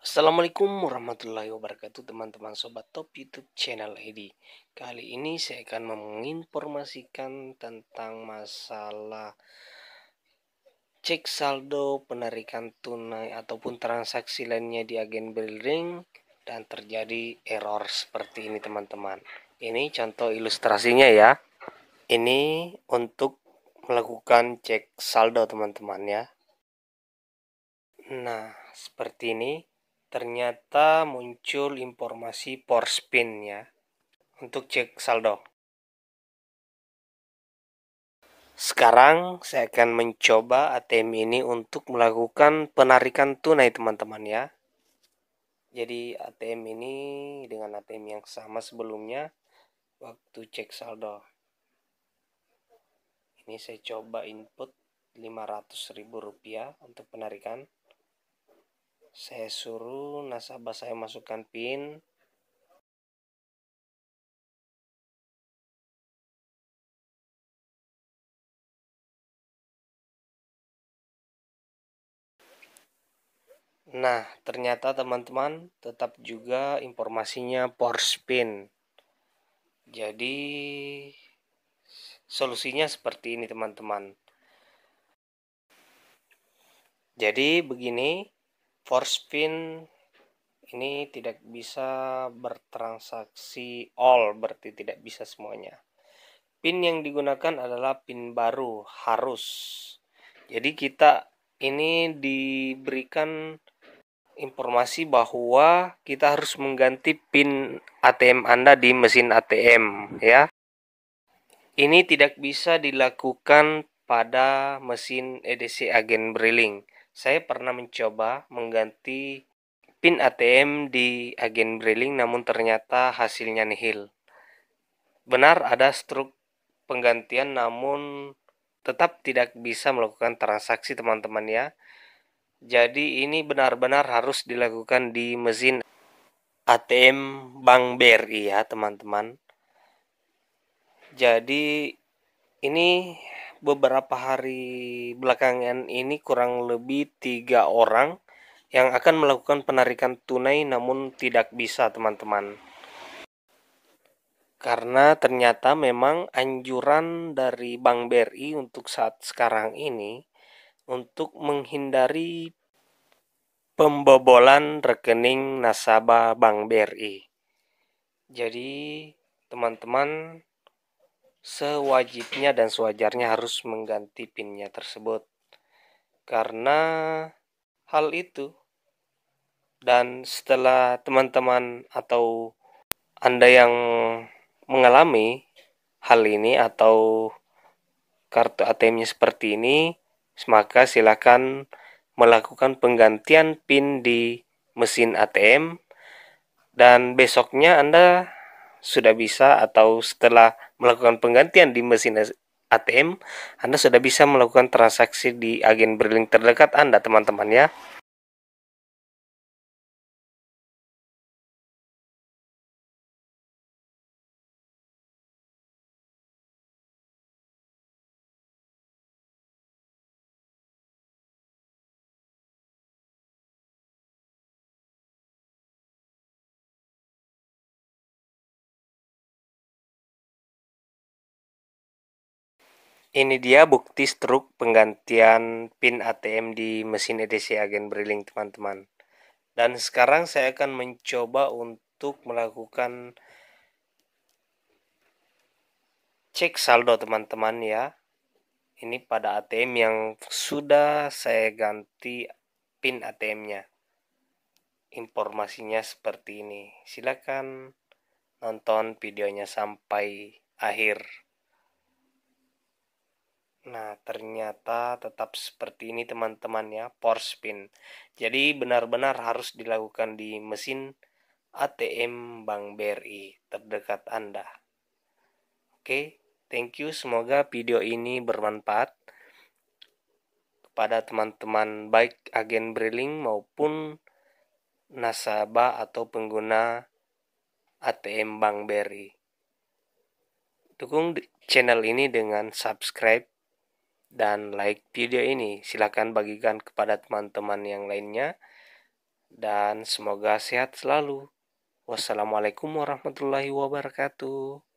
Assalamualaikum warahmatullahi wabarakatuh teman-teman sobat top YouTube channel Edi. Kali ini saya akan menginformasikan tentang masalah cek saldo penarikan tunai ataupun transaksi lainnya di agen building dan terjadi error seperti ini teman-teman. Ini contoh ilustrasinya ya. Ini untuk melakukan cek saldo teman-teman ya. Nah, seperti ini ternyata muncul informasi spin ya untuk cek saldo. Sekarang saya akan mencoba ATM ini untuk melakukan penarikan tunai teman-teman ya. Jadi ATM ini dengan ATM yang sama sebelumnya waktu cek saldo. Ini saya coba input Rp500.000 untuk penarikan saya suruh nasabah saya masukkan pin Nah, ternyata teman-teman tetap juga informasinya power spin. Jadi solusinya seperti ini teman-teman. Jadi begini, force pin ini tidak bisa bertransaksi all berarti tidak bisa semuanya. Pin yang digunakan adalah pin baru harus. Jadi kita ini diberikan informasi bahwa kita harus mengganti pin ATM Anda di mesin ATM ya. Ini tidak bisa dilakukan pada mesin EDC agen Brilling saya pernah mencoba mengganti PIN ATM di agen Brilling namun ternyata hasilnya nihil. Benar ada struk penggantian namun tetap tidak bisa melakukan transaksi teman-teman ya. Jadi ini benar-benar harus dilakukan di mesin ATM Bank BRI ya teman-teman. Jadi ini beberapa hari belakangan ini kurang lebih tiga orang yang akan melakukan penarikan tunai namun tidak bisa teman-teman karena ternyata memang anjuran dari Bank BRI untuk saat sekarang ini untuk menghindari pembobolan rekening nasabah Bank BRI. Jadi, teman-teman sewajibnya dan sewajarnya harus mengganti pinnya tersebut. Karena hal itu dan setelah teman-teman atau anda yang mengalami hal ini atau kartu ATM-nya seperti ini maka silakan melakukan penggantian PIN di mesin ATM dan besoknya Anda sudah bisa atau setelah melakukan penggantian di mesin ATM, Anda sudah bisa melakukan transaksi di agen berlink terdekat Anda, teman-teman ya. Ini dia bukti struk penggantian PIN ATM di mesin EDC agen Brilling teman-teman. Dan sekarang saya akan mencoba untuk melakukan cek saldo teman-teman ya. Ini pada ATM yang sudah saya ganti PIN ATM-nya. Informasinya seperti ini. Silakan nonton videonya sampai akhir. Nah, ternyata tetap seperti ini teman-teman ya, force pin. Jadi benar-benar harus dilakukan di mesin ATM Bank BRI terdekat Anda. Oke, thank you. Semoga video ini bermanfaat kepada teman-teman baik agen Brilling maupun nasabah atau pengguna ATM Bank BRI. Dukung channel ini dengan subscribe dan like video ini. Silakan bagikan kepada teman-teman yang lainnya dan semoga sehat selalu. Wassalamualaikum warahmatullahi wabarakatuh.